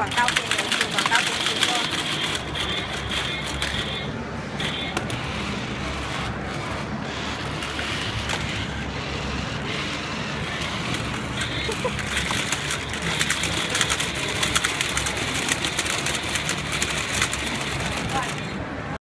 quảng cáo tiền tiền quảng cáo tiền tiền thôi